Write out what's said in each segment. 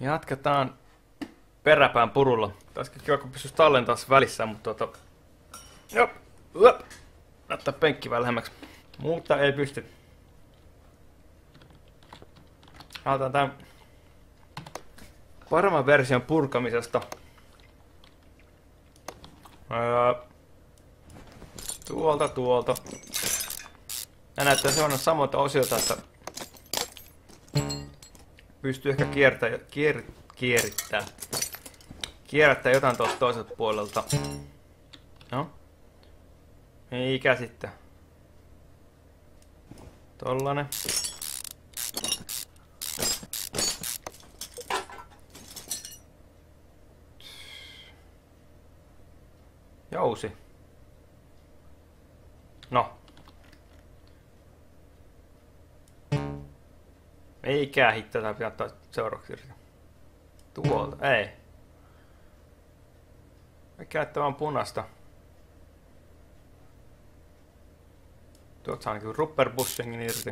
Jatketaan peräpään purulla. Taisikin kiva, kun pystyisi tallentaa välissä, mutta tuota... Jop, Uop. Näyttää penkki vähän lähemmäksi. Mutta ei pysty. Aloitetaan tämän paremman version purkamisesta. Öö, tuolta, tuolta. Ja näyttää sellainen samoita osioita, että pystyy ehkä kiertää, kier, kierittää. Kierrättää jotain tuolta toiselta puolelta. No. Eikä sitten. Tollanen. Jousi. No. Ei käähi tätä pitää ottaa seuraavaksi irti. Tuolta, ei. Me käyttää vaan punasta. Tuolta saa ainakin rubberbushingin irti.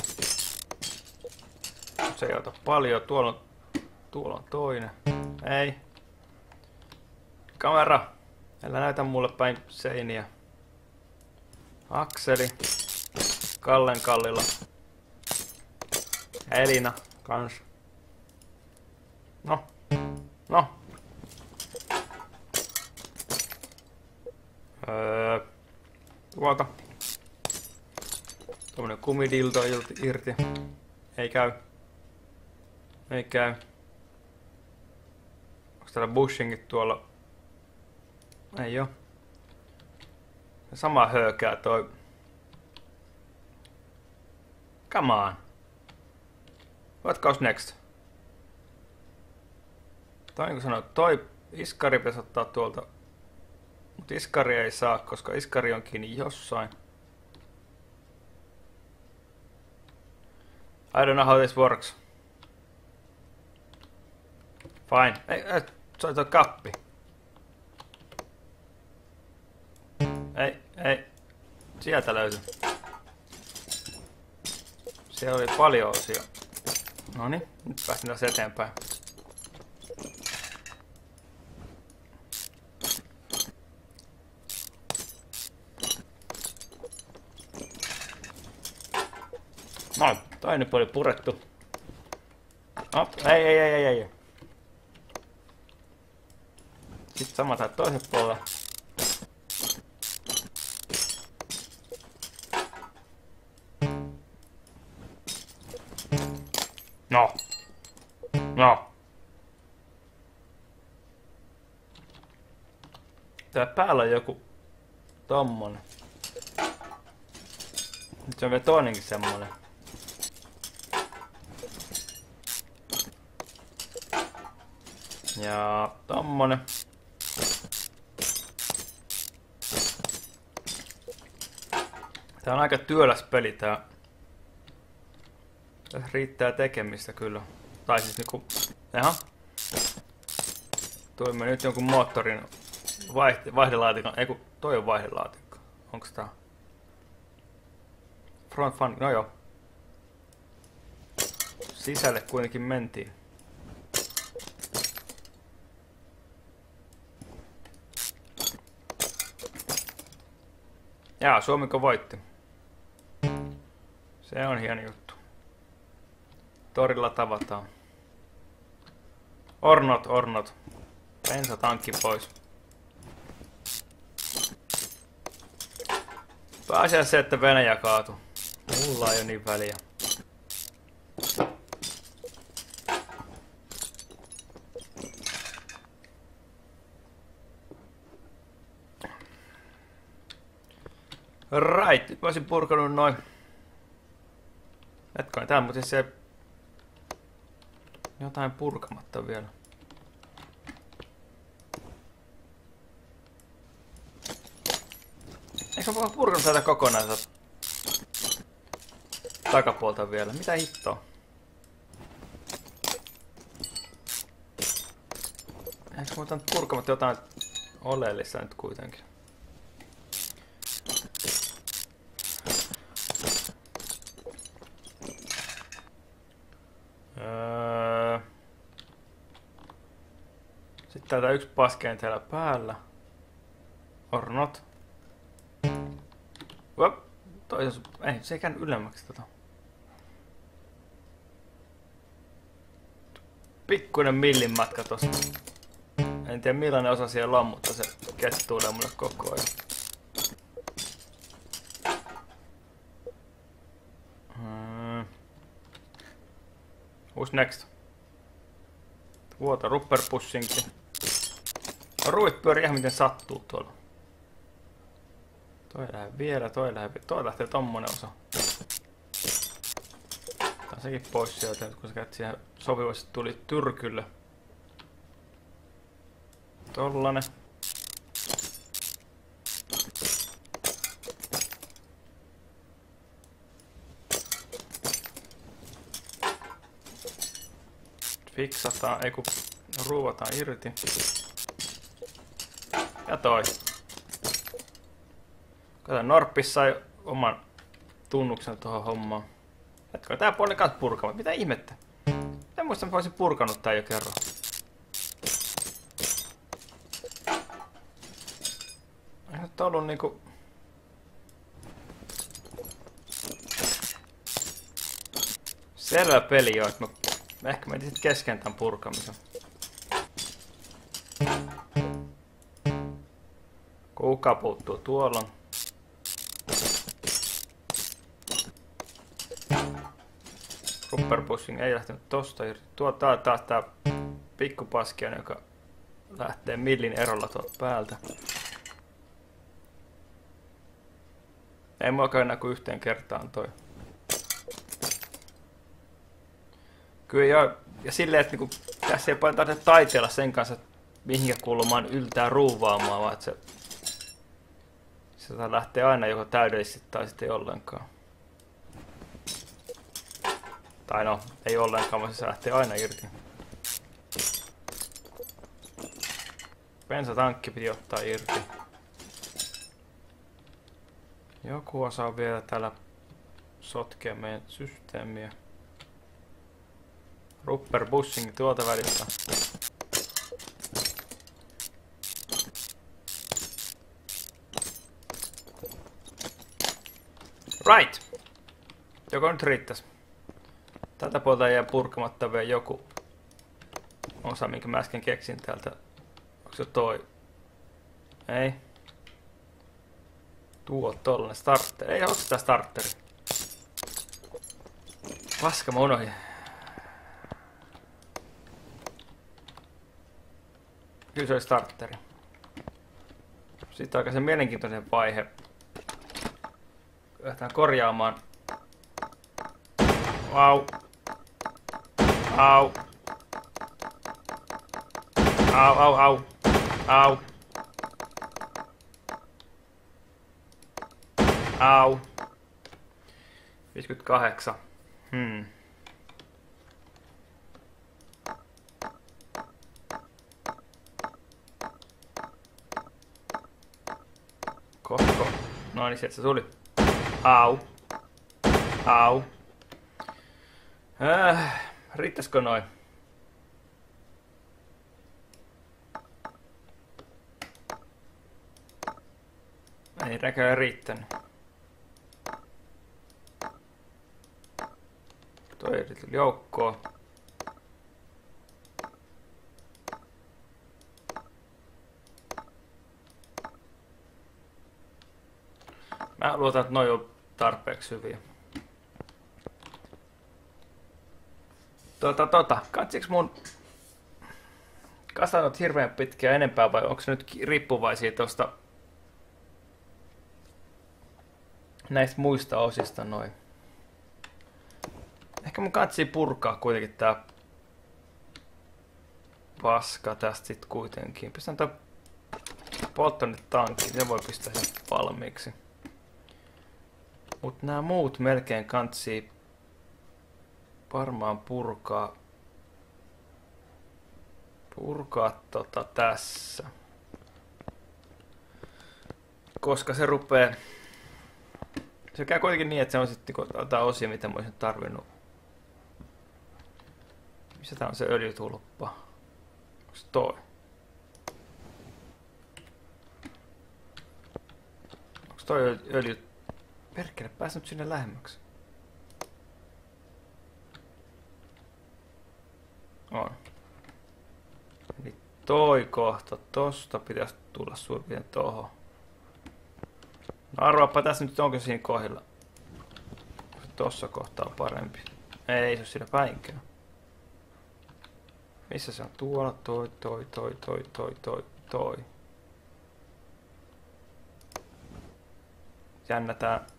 Se ei ota paljon. Tuolla on, tuolla on toinen. Ei. Kamera. Älä näytä mulle päin seiniä. Akseli. Kallen Kallilla. Elina kans. No. No. Öö. Tuommoinen kumidildo irti. Ei käy. Ei käy. Onks täällä bushingit tuolla? Ei oo. Sama höökää toi. Come on. What goes next? Tai niin kuin sanoin, toi iskari pitäisi ottaa tuolta. Mutta iskari ei saa, koska iskari on kiinni jossain. I don't know how this works. Fine. Ei, ei, on kappi. Ei, ei. Sieltä löytyi. Siellä oli paljon osia. No niin, nyt pääsin taas eteenpäin. No, toinen puoli purettu. No, ei, ei, ei, ei, ei. Sitten sama tää toisen puolella. No. No. Tää päällä on joku tommonen. Nyt on vielä toinenkin semmonen. Ja tommonen. Tää on aika työläs peli tää. Tässä riittää tekemistä kyllä. Tai siis niinku... Jaha. Toimme nyt jonkun moottorin vaihde, vaihdelaatikon. Ei kun toi on vaihdelaatikko. Onks tää? Front fun, no joo. Sisälle kuitenkin mentiin. Jaa, Suomiko voitti. Se on hieno juttu. Torilla tavataan. Ornot, ornot. Bensatankki pois. Pääasiassa se, että Venäjä kaatu. Mulla ei ole niin väliä. Right, mä olisin purkanut noin. Hetkonen, tää on muuten se... Jotain purkamatta vielä. Eikö mä purkanut tätä kokonaan takapuolta vielä? Mitä hittoa? Eikö mä otan purkamatta jotain oleellista nyt kuitenkin? Täältä yksi paskeen täällä päällä. Or not. Uop. Toisen, ei, se ei käynyt ylemmäksi tota. Pikkuinen millin matka tosta. En tiedä millainen osa siellä on, mutta se kesti tulee mulle koko ajan. Hmm. Who's next? Vuota rupperpussinkin. Ruit pyörii ihan miten sattuu tuolla. Toi lähde vielä, toi lähde Toi lähtee tommonen osa. Tää sekin pois sieltä, kun sä käyt siihen sopivasti tuli tyrkylle. Tollanen. Fiksataan, ei kun ruuvataan irti. Ja toi. Kato, Norppis sai oman tunnuksen tuohon hommaan. Jatkaa tää puoli kanssa purkamaan. Mitä ihmettä? En muista, että olisin purkanut tää jo kerran. Ei nyt ollut niinku... Selvä peli jo, että mä... Ehkä mä sit kesken tän purkamisen. Kuka puuttuu tuolla? Rupperbushing ei lähtenyt tosta irti. Tuo tää taas tää pikkupaskian, joka lähtee millin erolla tuolta päältä. Ei mua käy enää kuin yhteen kertaan toi. Kyllä joo, ja silleen, että niinku, tässä ei paljon tarvitse taiteella sen kanssa, mihinkä kulmaan yltää ruuvaamaan, vaan että se, se lähtee aina joko täydellisesti tai sitten ei ollenkaan. Tai no, ei ollenkaan, vaan se lähtee aina irti. Bensatankki piti ottaa irti. Joku osaa vielä täällä sotkea meidän systeemiä. Rupper Bushing tuolta välistä. Right! Joko nyt riittäisi? Tätä puolta jää purkamatta vielä joku osa, minkä mä äsken keksin täältä. Onko se toi? Ei. Tuo tollanen starter. Ei, onko tää starteri? Paska, mä unohdin. Kyllä se oli starteri. Sitten aika se mielenkiintoinen vaihe. Lähdetään korjaamaan. Wow. Au. Au, au, au. Au. Au. 58. Hmm. Kohko. No niin, sieltä se tuli. Au. Au. Äh, riittäisikö noin? Ei näköjään riittänyt. Toi joukkoa. Mä luotan, että noi on tarpeeksi hyviä. Tota, tota, katsiks mun kasannut hirveän pitkään enempää vai onko se nyt riippuvaisia tuosta näistä muista osista noin? Ehkä mun katsi purkaa kuitenkin tää paska tästä sit kuitenkin. Pistän tää polttonet tankkiin, se voi pistää sen valmiiksi. Mutta nämä muut melkein kantsi varmaan purkaa purkaa tota tässä. Koska se rupee... se käy kuitenkin niin, että se on sitten jotain osia, mitä mä olisin tarvinnut. Missä tää on se öljytulppa? Onks toi? Onks toi öljyt... Perkele, pääs sinne lähemmäksi. On. Eli toi kohta tosta pitäisi tulla suurin tohon. No arvaappa tässä nyt onko siinä kohdilla. Tossa kohtaa parempi. Ei se ole siinä päinkään. Missä se on? Tuolla, toi, toi, toi, toi, toi, toi, toi. Jännä tää.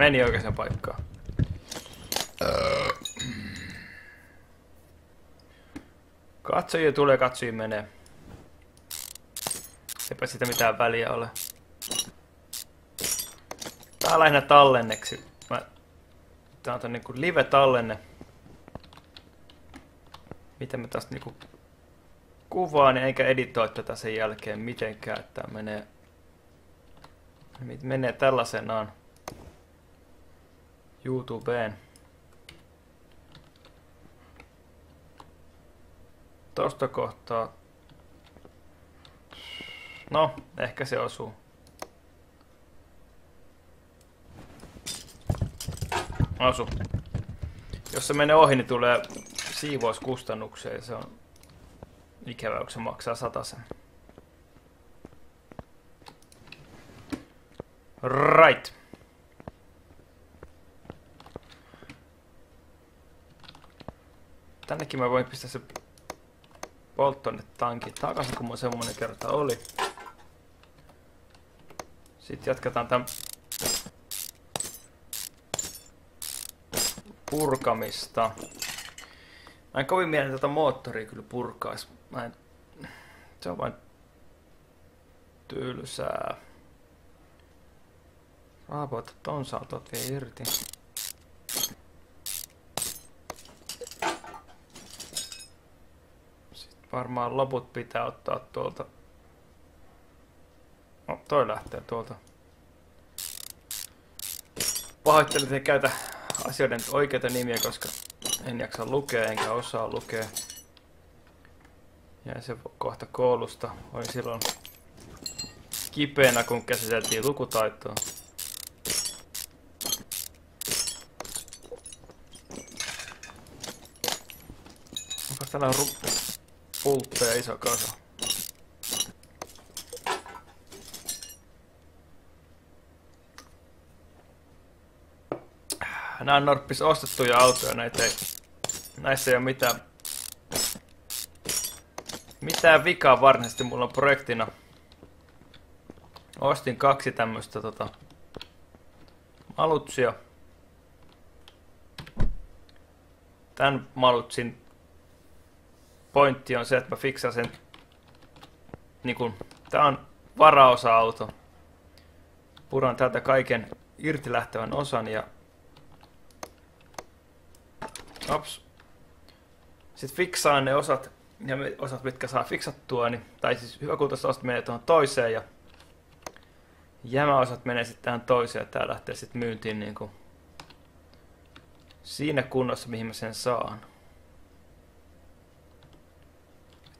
Meni oikeaan paikkaan. Katsojia tulee, katsojia menee. Eipä sitä mitään väliä ole. Tää on lähinnä tallenneksi. Mä... Tää on niinku live-tallenne. Miten mä tästä niinku kuvaan, niin eikä editoi tätä sen jälkeen mitenkään, että menee, menee tällaisenaan YouTubeen. Tosta kohtaa. No, ehkä se osuu. Osu. Jos se menee ohi, niin tulee siivouskustannuksia ja se on ikävä, kun se maksaa sen. Right. Tännekin mä voin pistää se polttoainetankin takaisin, kun mun semmonen kerta oli. Sitten jatketaan tämän purkamista. Mä en kovin mielen tätä moottoria kyllä purkais. Mä en... Se on vain tylsää. Raapoita ton saa tot vie irti. Sitten varmaan loput pitää ottaa tuolta. No, toi lähtee tuolta. Pahoittelen, että käytä asioiden oikeita nimiä, koska en jaksa lukea enkä osaa lukea. Ja se kohta koulusta. Olin silloin kipeänä, kun käsiteltiin lukutaitoa. Onko täällä pultteja iso kasa? Nämä on Norppis ostettuja autoja, näitä ei, näissä ei ole mitään, mitään vikaa varsinaisesti. Mulla on projektina. Ostin kaksi tämmöistä tota, malutsia. Tän malutsin pointti on se, että mä fiksaan sen niin kun, tää on varaosa-auto. Puran täältä kaiken irti lähtevän osan ja Ops. Sitten fiksaan ne osat, ja osat, mitkä saa fiksattua, niin, tai siis hyväkultaiset osat menee tuohon toiseen, ja jämäosat menee sitten tähän toiseen, ja tää lähtee sitten myyntiin niin kuin siinä kunnossa, mihin mä sen saan.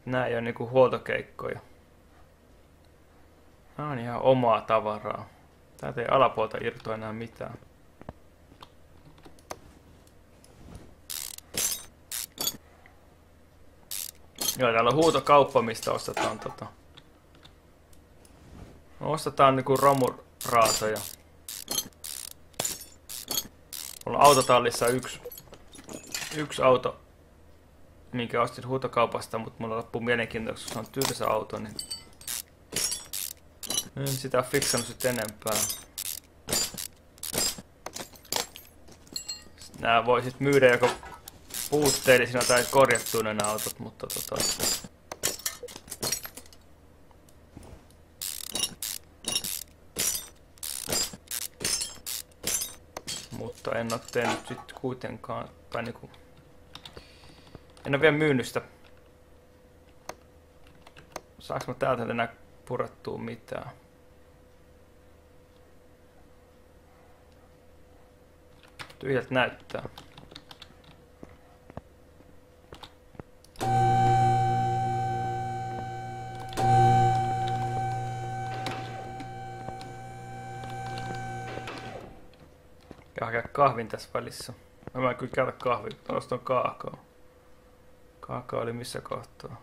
Nää ei ole niinku huoltokeikkoja. Nää on ihan omaa tavaraa. Täältä ei alapuolta irtoa enää mitään. Joo, täällä on huutokauppa, mistä ostetaan tota... Ostetaan niinku romuraatoja. Mulla on autotallissa yksi, yksi auto, minkä ostin huutokaupasta, mutta mulla loppuu mielenkiintoista, koska se on tylsä auto, niin en sitä ole fiksannut sitten enempää. Nää voi sit myydä joko puutteellisina tai korjattuina nämä autot, mutta tota... Mutta en ole tehnyt sit kuitenkaan, tai niinku... En ole vielä myynyt sitä. Saanko mä täältä enää purettua mitään? Tyhjältä näyttää. Käy kahvin tässä välissä. Mä en kyllä käydä kahvin, mä nostan kaakao. Kaakao oli missä kohtaa?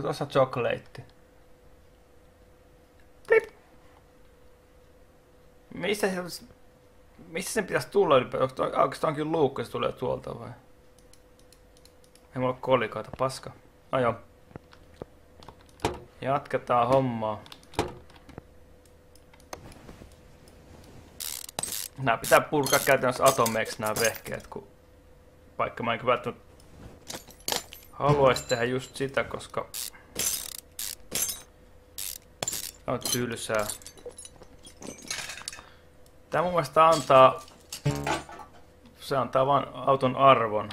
Tuossa chocolate. Plip. Missä se, missä sen pitäisi tulla ylipäätään? Onko tämä onkin luukku, se tulee tuolta vai? Ei mulla ole kolikoita, paska. No joo. Jatketaan hommaa. Nää pitää purkaa käytännössä atomeiksi nämä vehkeet, kun vaikka mä en välttämättä haluaisi tehdä just sitä, koska on tylsää. Tämä mun mielestä antaa, se antaa vain auton arvon.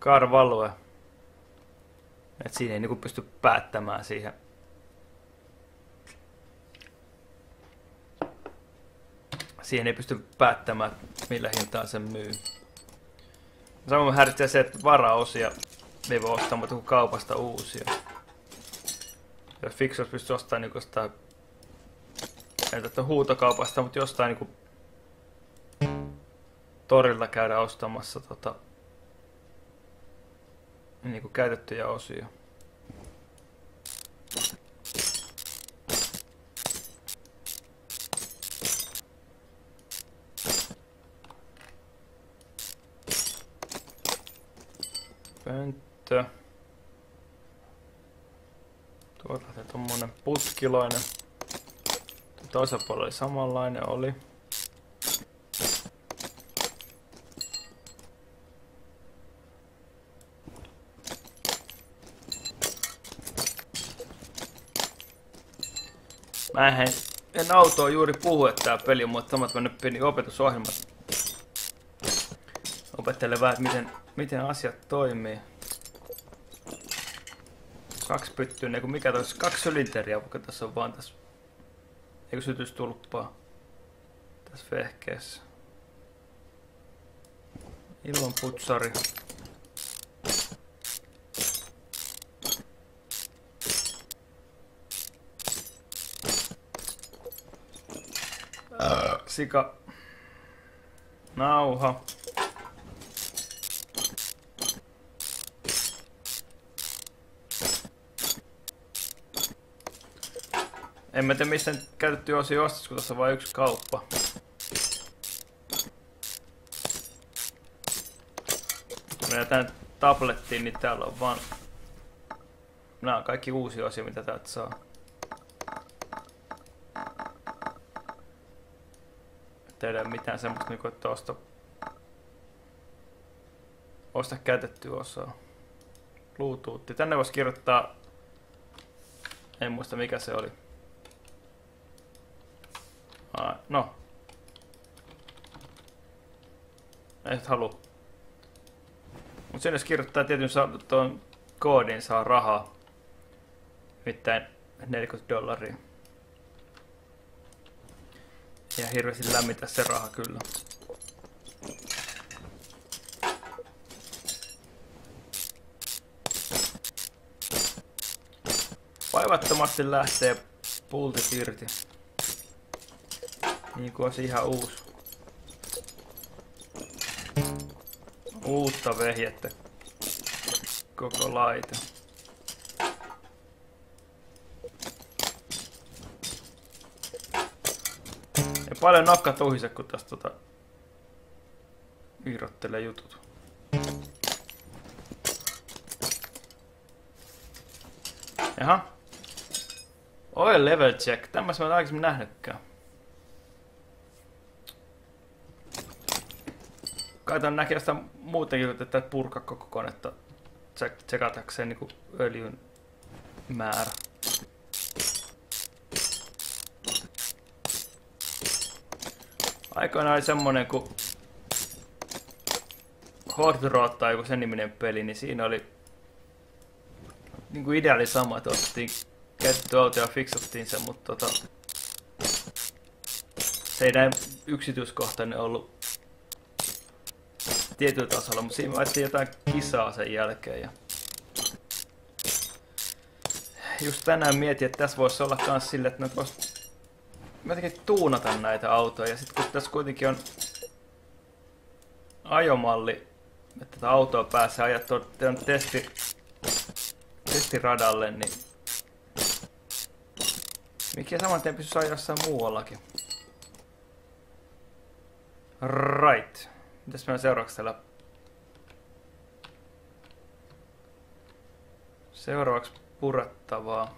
Car value. Et siinä ei niinku pysty päättämään siihen. Siihen ei pysty päättämään, millä hintaan sen myy. Samoin häiritsee se, että varaosia ei voi ostaa mutta kuin kaupasta uusia. Jos Fixos pystyy ostamaan niin jostain, ei tätä huutokaupasta, mutta jostain niin torilla käydä ostamassa tota, niin kuin käytettyjä osia. Pönttö. Tuolta lähtee tommonen putkiloinen. Toisella puolella oli samanlainen oli. Mä en, en autoa juuri puhu, että tää peli on mutta samat mennyt pieni opetusohjelmat. Opettele vähän, miten, miten asiat toimii. Kaksi pyttyä, niin mikä tois, kaksi sylinteriä, vaikka tässä on vaan tässä, eikö sytystulppaa tässä vehkeessä. Ilman putsari. Sika. Nauha. En mä tiedä mistä käytetty osia ostas, kun tässä on vain yksi kauppa. Mennään tänne tablettiin, niin täällä on vaan... Nämä on kaikki uusia osia, mitä täältä saa. Tehdään mitään semmoista, niin että osta, osta käytetty osaa. Bluetooth. Tänne voisi kirjoittaa... En muista mikä se oli. Ah, no. Ei nyt halua. Mut sen jos kirjoittaa tietyn tuon koodin, saa rahaa. Nimittäin 40 dollaria. Ja hirveästi lämmitä se raha kyllä. Vaivattomasti lähtee pultit irti. Niin kuin olisi ihan uusi. Uutta vehjettä. Koko laite. Ja paljon nokka tuhise, kun tästä tota irrottelee jutut. Jaha. Oil level check. Tämmöistä mä en aikaisemmin nähnytkään. Kaitan näkee sitä muutenkin, että purka koko konetta tsekatakseen niin öljyn määrä. Aikoinaan oli semmonen kuin Hot Rod tai joku sen niminen peli, niin siinä oli niin kuin ideaali sama, että otettiin käytetty auto ja fiksattiin sen, mutta tota, se ei näin yksityiskohtainen ollut tietyllä tasolla, mutta siinä vaihdettiin jotain kisaa sen jälkeen. Ja just tänään mietin, että tässä voisi olla myös sille, että vois jotenkin tuunata näitä autoja. Ja sitten kun tässä kuitenkin on ajomalli, että tätä autoa pääsee ajaa tuon testi, testiradalle, niin mikä saman tien pystyisi ajaa jossain muuallakin. Right. Mitäs meillä seuraavaksi täällä? Seuraavaksi purettavaa.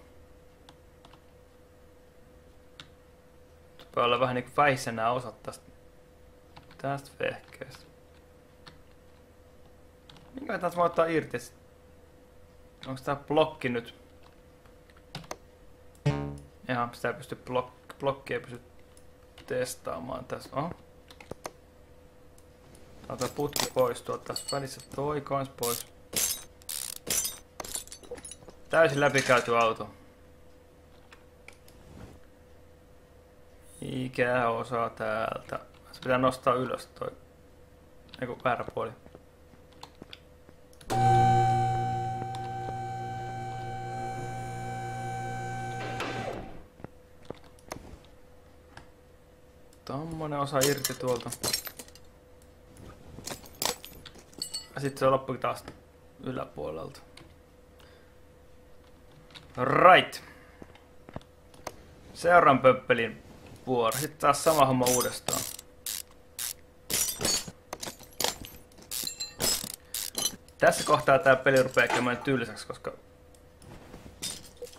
Tulee olla vähän niinku väisenä osat tästä, tästä vehkeestä. Minkä taas mä ottaa irti? Onko tää blokki nyt? Jaha, sitä ei pysty blok, blokkia pysty testaamaan tässä. Oho. Tää putki pois tuolta tässä välissä. Toi kans pois. Täysin läpikäyty auto. Ikäosa täältä. Se pitää nostaa ylös toi. Eiku väärä puoli. Tommonen osa irti tuolta. Ja sitten se loppukin taas yläpuolelta. Right. Seuraan pöppelin vuoro. Sitten taas sama homma uudestaan. Tässä kohtaa tämä peli rupeaa käymään tylsäksi, koska...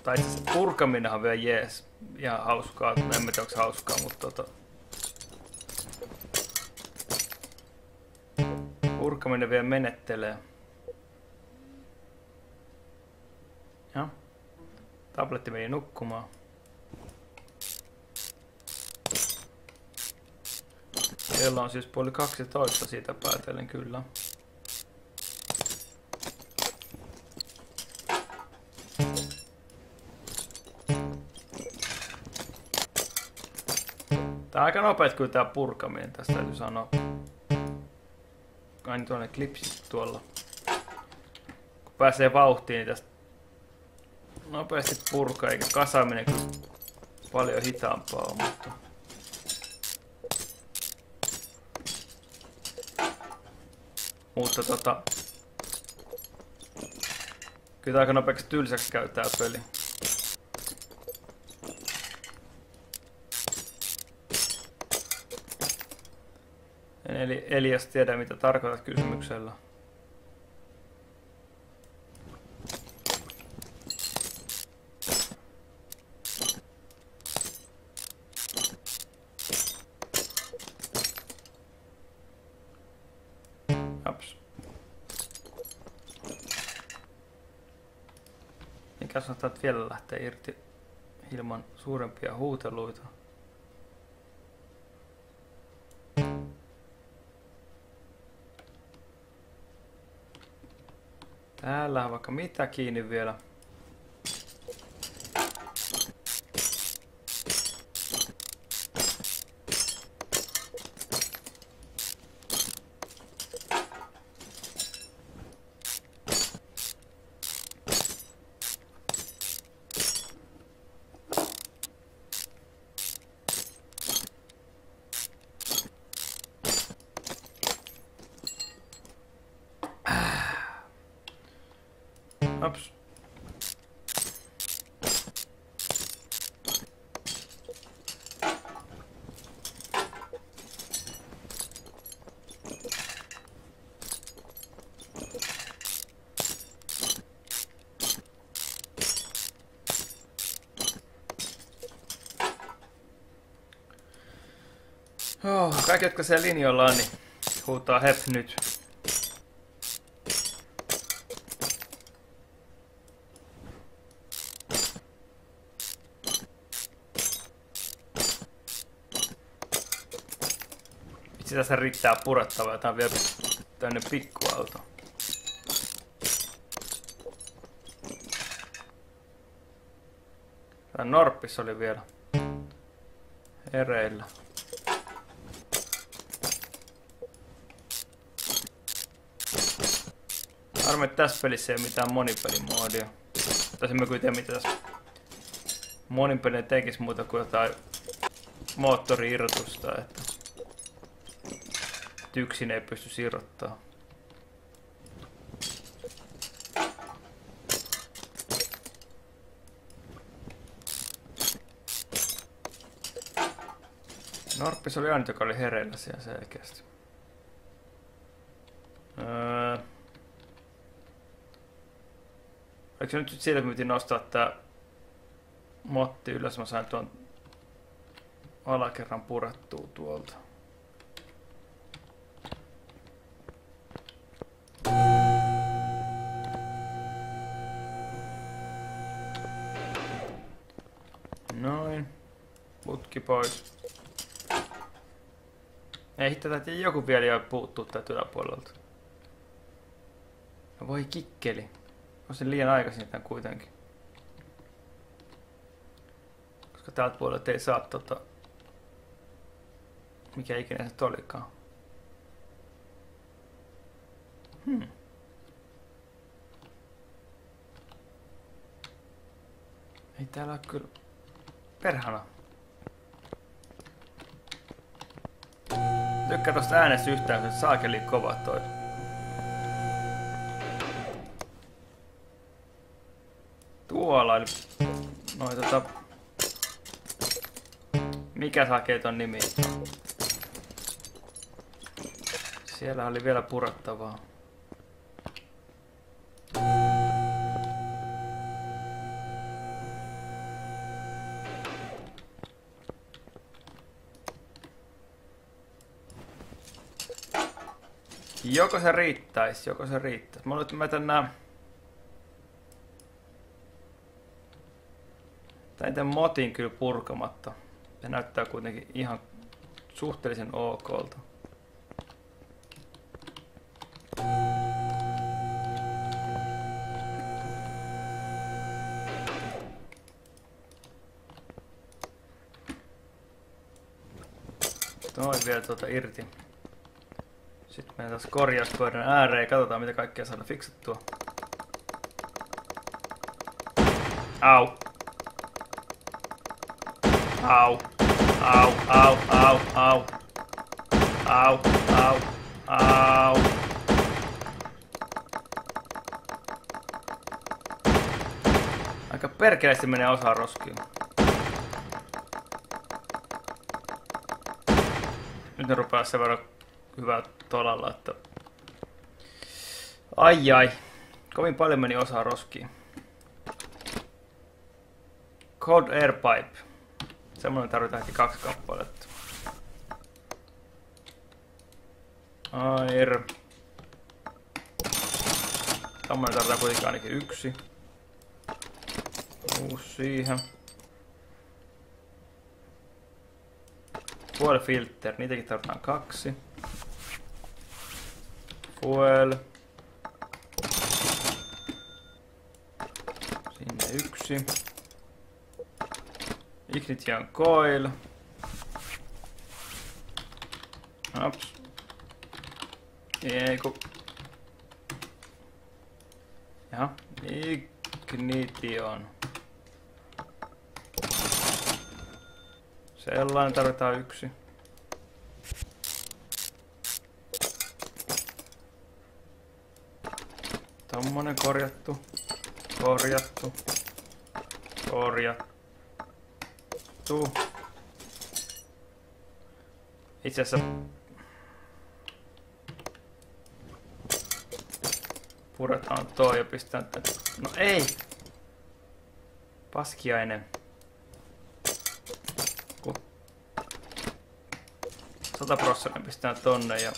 Tai se purkaminen on vielä jees. Ihan hauskaa. En tiedä, onko hauskaa, mutta tota... Purkaminen vielä menettelee. Ja. Tabletti meni nukkumaan. Kello on siis puoli 12 siitä päätellen kyllä. Tää on aika nopeet kyllä tää purkaminen, tästä täytyy sanoa. Aina tuonne klipsit tuolla. Kun pääsee vauhtiin, niin tästä nopeasti purkaa, eikä kasaaminen paljon hitaampaa on, mutta... Mutta tota... Kyllä aika nopeasti tylsäksi käy tää peli. Eli Elias tiedä mitä tarkoitat kysymyksellä. Japs. Mikä sanotaan, että vielä lähtee irti ilman suurempia huuteluita? Täällä on vaikka mitä kiinni vielä. Kaikki, jotka siellä linjoilla on, niin huutaa hep nyt. Vitsi tässä riittää purettavaa, on vielä tänne pikkuauto. Tää Norppis oli vielä ereillä. Harmi, että tässä pelissä ei ole mitään monipelimoodia. Tai mä kyllä tiedä, mitä tässä monipelin tekisi muuta kuin jotain moottori-irrotusta, että yksin ei pysty siirrottaa. Norppis oli ainut, joka oli hereillä siellä selkeästi. Öö... Oliko se nyt siitä, että piti nostaa tää motti ylös, mä sain tuon alakerran purettua tuolta. Noin. Putki pois. Ei tätä joku vielä puuttuu täältä yläpuolelta. Voi kikkeli. On se liian aikaisin kuitenkin. Koska täältä puolelta ei saa tota... Mikä ikinä se olikaan. Hmm. Ei täällä ole kyllä... Perhana. Tykkää tosta äänestä yhtään, se saakeli kova toi. Tuolla, eli... Noin tota... Mikä sakee ton nimi? Siellä oli vielä purettavaa. Joko se riittäisi, joko se riittäisi. Mä luulen, että mä tänään... Tän motin kyllä purkamatta. Se näyttää kuitenkin ihan suhteellisen okolta. Toi vielä tuota irti. Sitten mennään taas korjauskoiran ääreen ja katsotaan mitä kaikkea saada fiksattua. Au. Au. Au, au, au, au. Au, au, au. Aika perkeleesti menee osa roskiin. Nyt ne rupeaa sen verran hyvää tolalla, että... Ai ai. Kovin paljon meni osaa roskiin. Cold Air Pipe. Semmoinen tarvitaan heti kaksi kappaletta. Air. Tämmönen tarvitaan kuitenkin ainakin yksi. Uusi siihen. Fuel filter, niitäkin tarvitaan kaksi. Fuel. Sinne yksi. Ignition coil. Ops. Ei ku... Jaha, ignition. Sellainen tarvitaan yksi. Tommonen korjattu. Korjattu. Korjattu. Itse asiassa puretaan toi ja pistetään tänne. No ei! Paskiainen. 100 prosenttia pistetään tonne ja...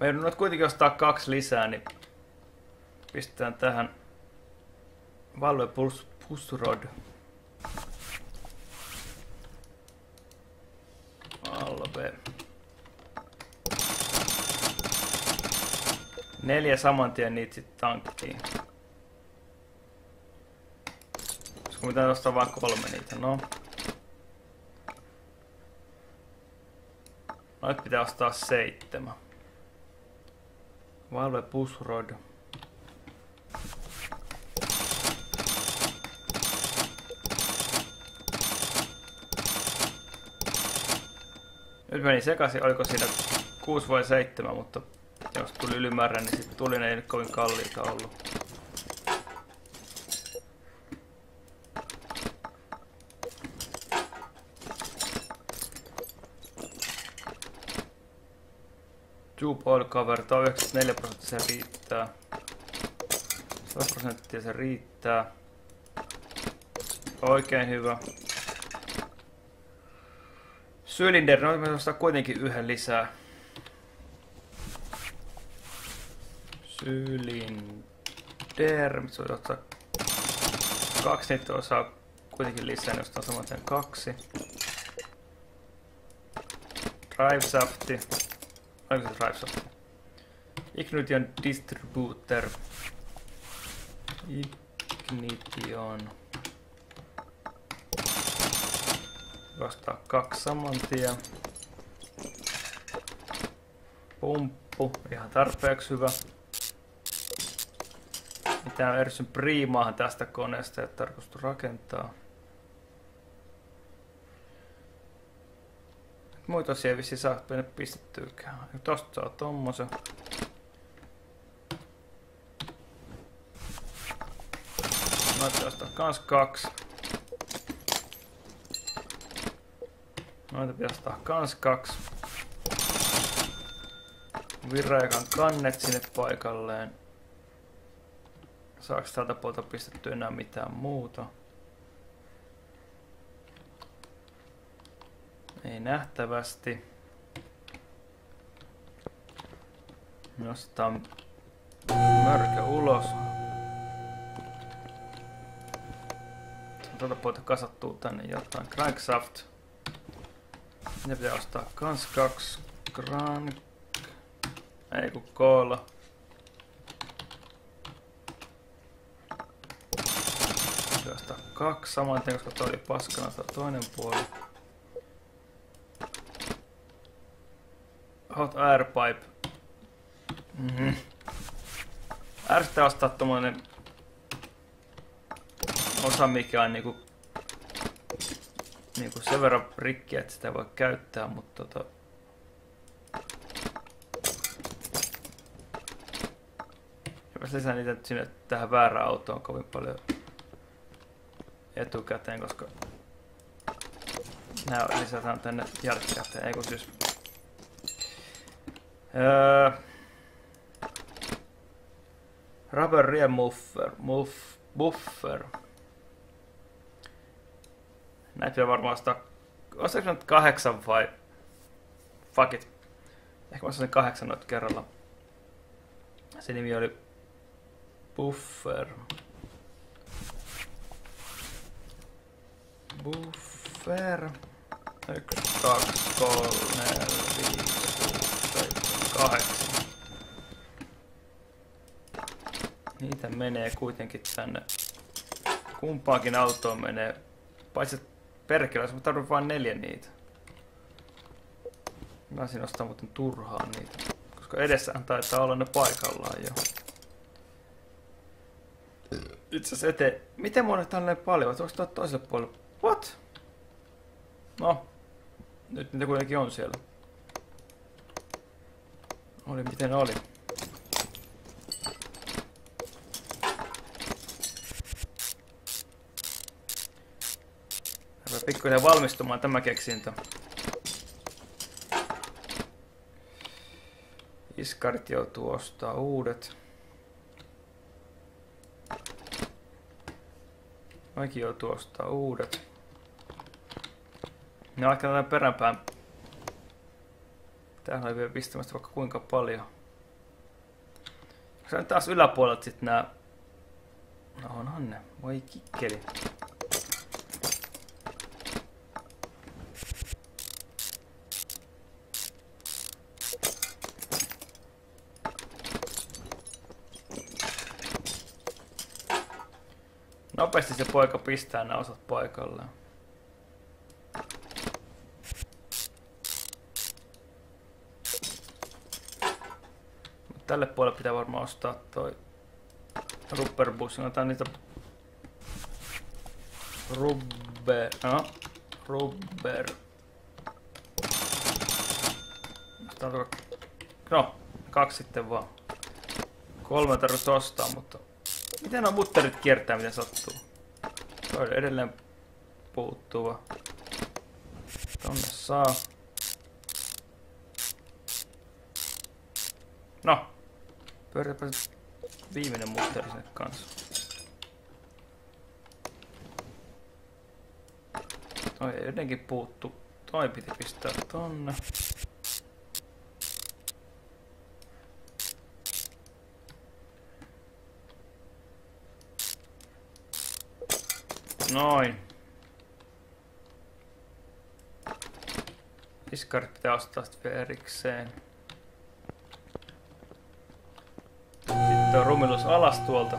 Mä joudun nyt kuitenkin ostaa kaksi lisää, niin pistetään tähän Valve Pulse Push Neljä saman tien niitä tankkiin. Olisiko mitään nostaa vaan kolme niitä, no. Noit pitää ostaa seitsemän. Valve Pusrod. Nyt meni sekaisin, oliko siinä 6 vai 7, mutta jos tuli ylimäärä, niin sitten tuli ne ei nyt kovin kalliita ollut. Tube oil cover, tuo 94 prosenttia se riittää. 100 prosenttia se riittää. Oikein hyvä. Cylinder, no me ostaa kuitenkin yhden lisää. Cylinder, mitä voi ottaa kaksi, niitä osaa kuitenkin lisää, niin ostaa saman kaksi. Drive safti. Oliko se drive safti? Ignition distributor. Ignition. Ostaa kaksi saman tien. Pumppu, ihan tarpeeksi hyvä. Mitään Ersyn priimaahan tästä koneesta ei tarkoitus rakentaa. Muita siellä vissi saa mennä pistettyykään. Tosta saa tommosen. Noita ostaa kans kaksi. Noita pitäisi ottaa kans kaksi. Virraikan kannet sinne paikalleen. Saaks tältä puolta pistetty enää mitään muuta? Ei nähtävästi. Nostetaan mörkö ulos. Tuolta puolta kasattuu tänne jotain. Crankshaft. Ne pitää ostaa kans kaksi Crank. Ei kun koolla. Pitää ostaa kaksi saman tien, koska toi oli paskana toi toinen puoli. Hot air pipe. Mm-hmm. Ärsyttää ostaa tommonen osa, mikä on niinku niinku sen verran rikki, että sitä voi käyttää, mutta tota... Lisää niitä sinne tähän väärään autoon kovin paljon etukäteen, koska nämä lisätään tänne jälkikäteen, ei kun siis... Öö... Rubber Rear Muffer, muff, Buffer. Näitä vielä varmaan ostaa... Ostaako nyt kahdeksan vai... Fuck it. Ehkä mä ostan kahdeksan noita kerralla. Se nimi oli Buffer. Buffer. 1, 2, 3, 4, 5, 6, 7, 8. Niitä menee kuitenkin tänne. Kumpaankin autoon menee. Paitsi Perkele, mä tarvitsen vain neljä niitä. Mä siinä ostaa muuten turhaan niitä. Koska edessähän taitaa olla ne paikallaan jo. Itse asiassa eteen. Miten monet tällainen paljon? Onko tuossa toiselle puolelle? What? No. Nyt niitä kuitenkin on siellä. Oli miten oli. pikkuhiljaa valmistumaan tämä keksintö. Iskarit joutuu ostaa uudet. Mäkin joutuu ostaa uudet. Ne vaikka tätä peränpään. Tähän oli vielä pistämästä vaikka kuinka paljon. Se on taas yläpuolelta sit nää... No onhan ne. Voi kikkeli. Nopeasti se poika pistää nämä osat paikalleen. Tälle puolelle pitää varmaan ostaa toi rubberbussi. Otetaan niitä rubber... No, rubber... No, kaksi sitten vaan. Kolme tarvitsisi ostaa, mutta... Miten nuo mutterit kiertää, miten sattuu? Toi edelleen puuttuva. Tonne saa. No. Pyöritäpä viimeinen mutteri sinne kanssa. Toi jotenkin puuttu. Toi piti pistää tonne. Noin. Iskarit pitää ostaa sitten vielä erikseen. Rumilus alas tuolta.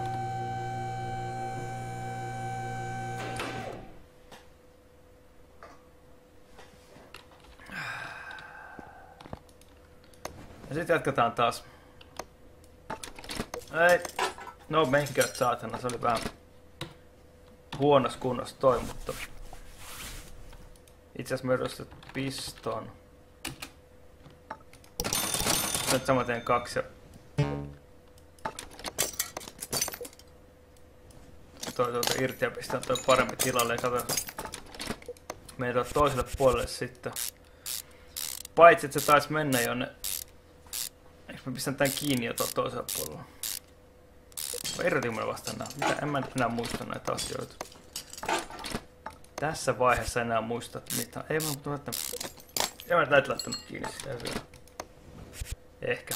Ja sitten jatketaan taas. Ei. No menkää saatana, se oli vähän huonossa kunnossa toi, mutta itse asiassa myös piston. Nyt saman teen kaksi ja toi tuolta irti ja pistän toi parempi tilalle ja kato meidän toiselle puolelle sitten. Paitsi että se taisi mennä jonne. Eikö mä pistän tän kiinni jo tuolla toisella puolella? Irrotin mulle vasta nää. Mitä? En mä enää muista näitä asioita. Tässä vaiheessa enää muista mitä. Ei mä mutta että... En mä näitä laittanut kiinni sitä vielä. Ehkä.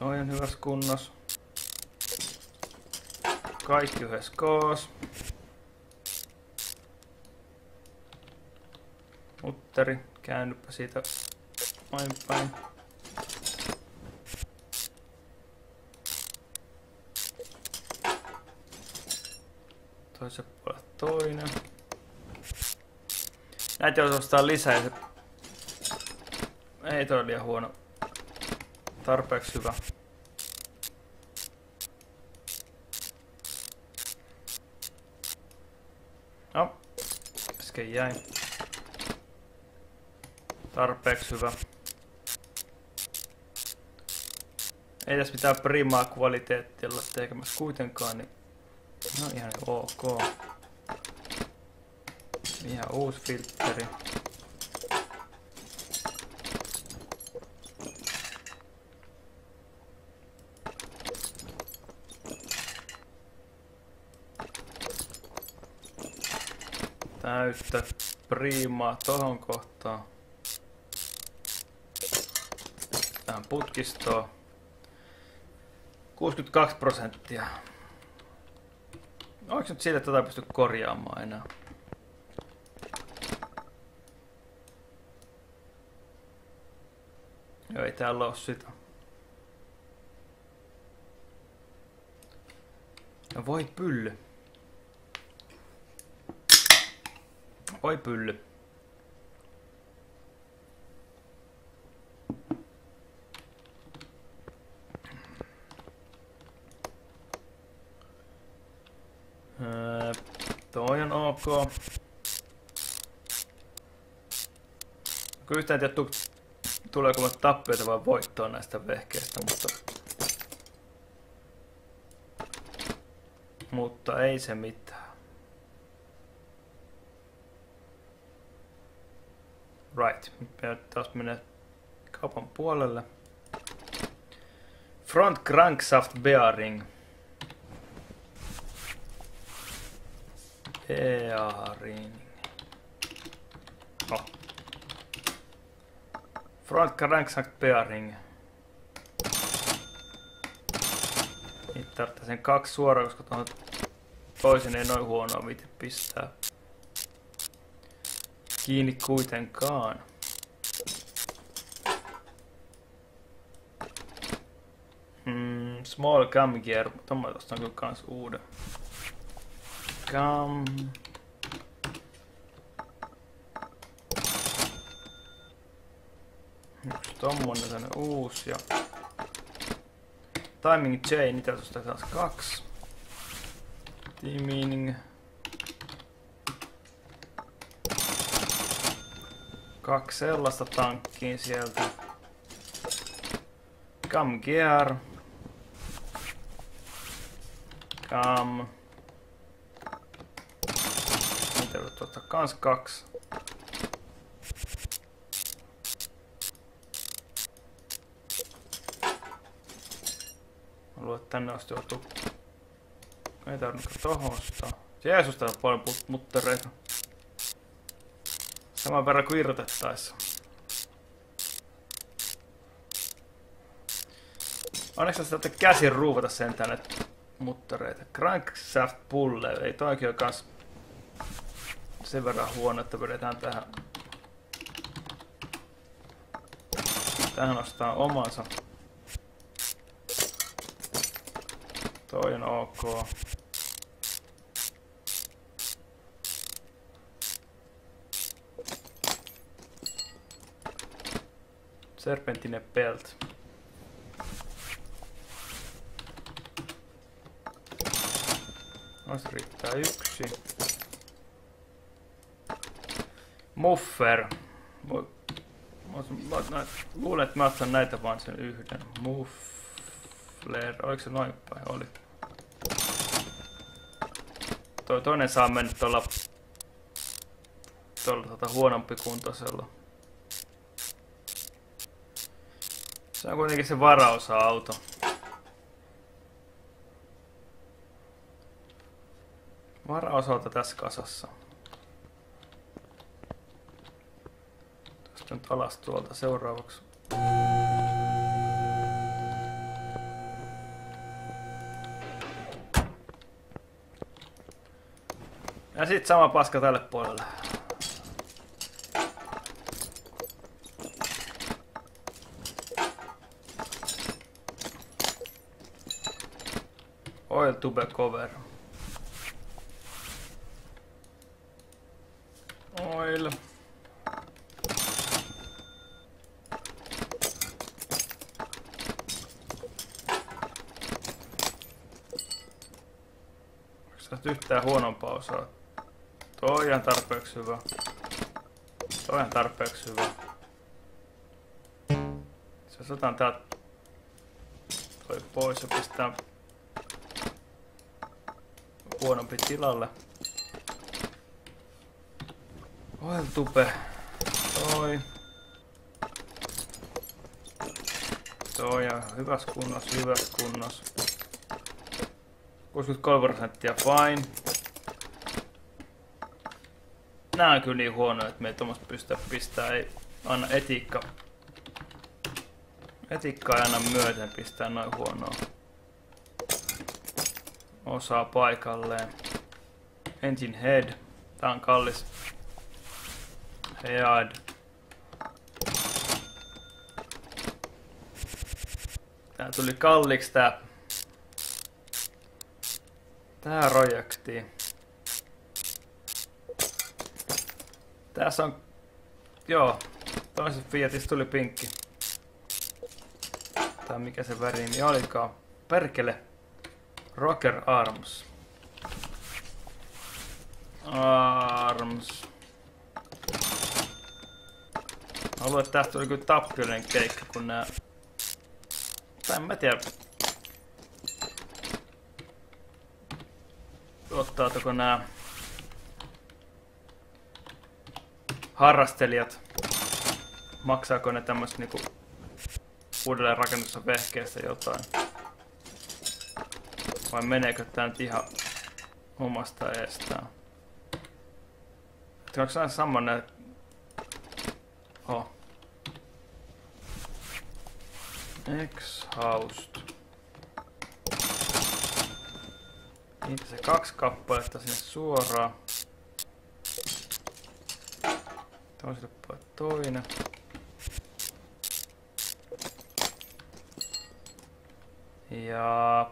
Toi on hyvässä kunnossa. Kaikki yhdessä koos. Mutteri, käännypä siitä vain päin. Toisen puolella toinen. Näitä jos ostaa lisää. Ei toi liian huono. Tarpeeksi hyvä. No, äsken jäi. Tarpeeksi hyvä. Ei tässä mitään primaa kvaliteettia olla tekemässä kuitenkaan, niin No ihan ok. Ihan uusi filtteri. Täyttä priimaa tohon kohtaan. Tähän putkistoon. 62 prosenttia. Onko nyt että tätä pysty korjaamaan enää? Joo, ei täällä oo sitä. No voi pylly. Voi pylly. Toi on ok. Kyllä yhtään tiedä, tuleeko mä tappioita vai voittoa näistä vehkeistä, mutta... Mutta ei se mitään. Right, nyt taas menee kaupan puolelle. Front crankshaft bearing. Bearing. No. Front crankshaft bearing. Niitä tarvitsee sen kaksi suoraan, koska tuohon toisen ei noin huonoa viti pistää. Kiinni kuitenkaan. Hmm, small cam gear, mutta mä ostan kyllä kans uuden. Cam. Yksi tommonen tänne uusi ja Timing chain, niitä tuosta taas kaksi. Timing. Kaksi sellaista tankkiin sieltä. Come gear. Come. Mitä ottaa kans kaksi. Luulen, että tänne asti joutuu... Ei tarvinnut tohon ostaa. Jeesus, täällä on paljon muttereita. Saman verran kuin irrotettaessa. Onneksi sitä käsin ruuvata sentään näitä muttereita. Crankshaft pulle. Ei toikin ole kans sen verran huono, että vedetään tähän. Tähän ostaa omansa. Toi on ok. Serpentinen pelt. Noista riittää yksi. Muffer. Mä, mä, mä, luulen, että mä otan näitä vaan sen yhden. Muffler. Oliko se noin päin? Oli. Toi toinen saa mennä tuolla tuolla tota huonompi kuntoisella. Se on kuitenkin se varausa-auto. Varausauto tässä kasassa. Tästä nyt alas tuolta seuraavaksi. Ja sit sama paska tälle puolelle. Oil tube cover. Oil. Onko yhtään huonompaa osaa? Toi on ihan tarpeeksi hyvä. Toi on ihan tarpeeksi hyvä. Se otan täältä toi pois ja pistää huonompi tilalle. Oil tupe. Toi. Toi on hyvässä kunnossa, hyvässä kunnossa. 63 prosenttia fine. Nää on kyllä niin huono, että me ei tuommoista pystytä pistää, ei anna etiikka. Etiikka ei anna myöten pistää noin huonoa osaa paikalleen. Engine head. Tää on kallis. Head. Tää tuli kalliiksi tää. Tää projekti. Tässä on... Joo. Toisessa Fiatissa tuli pinkki. Tää mikä se väri niin olikaan. Perkele. Rocker Arms. Arms. Haluan, että tästä oli kyllä tappiollinen keikka, kun nää... Tai en mä tiedä. Ottaatko nää... Harrastelijat. Maksaako ne tämmöstä niinku uudelleen rakennussa vehkeessä jotain? Vai meneekö tää nyt ihan omasta eestään? Onko se semmonen... Oh. Exhaust. Niitä se kaksi kappaletta sinne suoraan. Toiselle puolelle toinen. Ja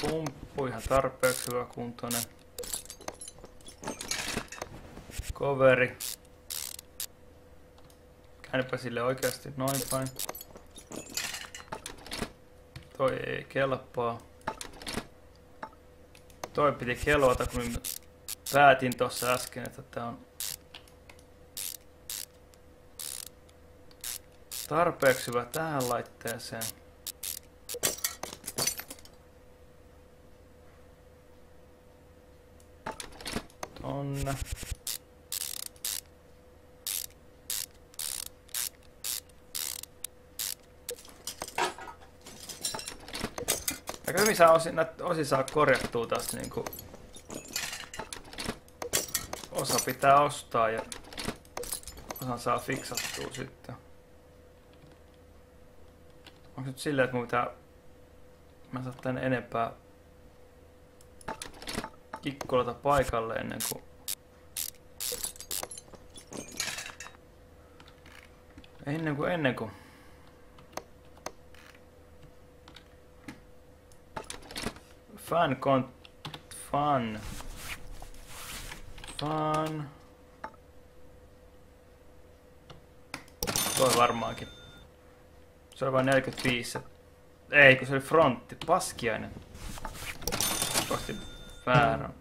Pumppu ihan tarpeeksi hyvä kuntoinen. Coveri. Käännepä sille oikeasti noin päin. Toi ei kelpaa. Toi piti kelvata, kun päätin tuossa äsken, että tää on Tarpeeksi hyvä tähän laitteeseen. Tonne. Aika hyvin saa osi, näitä osi saa korjattua tästä niinku. Osa pitää ostaa ja osa saa fiksattua sitten. Onko nyt silleen, että mun pitää... Mä saan tänne enempää kikkolata paikalle ennen kuin... Ennen kuin ennen kuin... Fun con... Fun. Fun. Toi varmaankin. Se oli vain 45. Ei, kun se oli frontti. Paskiainen. Kosti ferro.